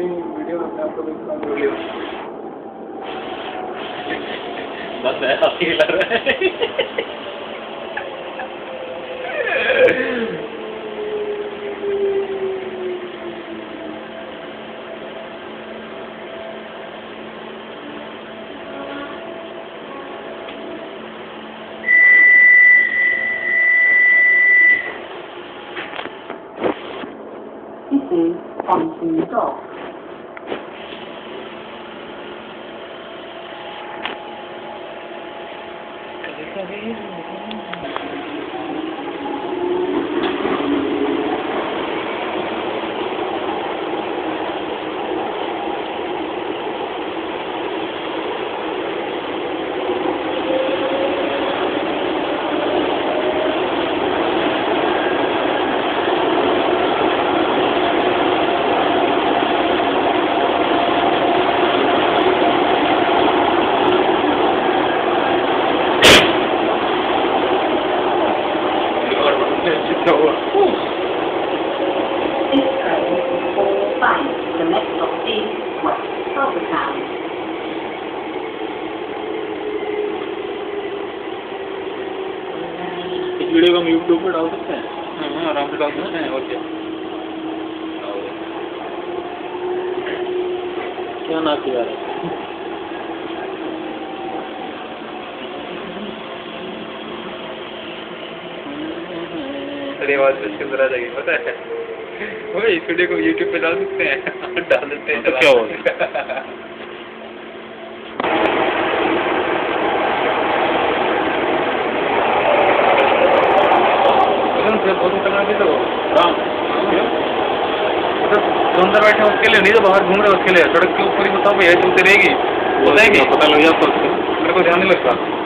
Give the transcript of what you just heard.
这是黄平道。特别有意思。जितना हुआ This train is all bound. The next stop is West Silvertown. इस video को हम यूट्यूब पर डाल सकते हैं हाँ आराम से डाल सकते हैं और क्या क्या ना किया है अरे आवाज़ में इसके अंदर आ जाएगी पता है। वो इस वीडियो को यूट्यूब पे डाल सकते हैं। डाल देते हैं तो क्या होगा? तो। अंदर बैठे उसके लिए नहीं तो बाहर घूम रहे हैं उसके लिए। सड़क के ऊपर ही बताओ भैया चलती रहेगी। हो जाएगी पता लग जाता मेरे को ध्यान नहीं लगता।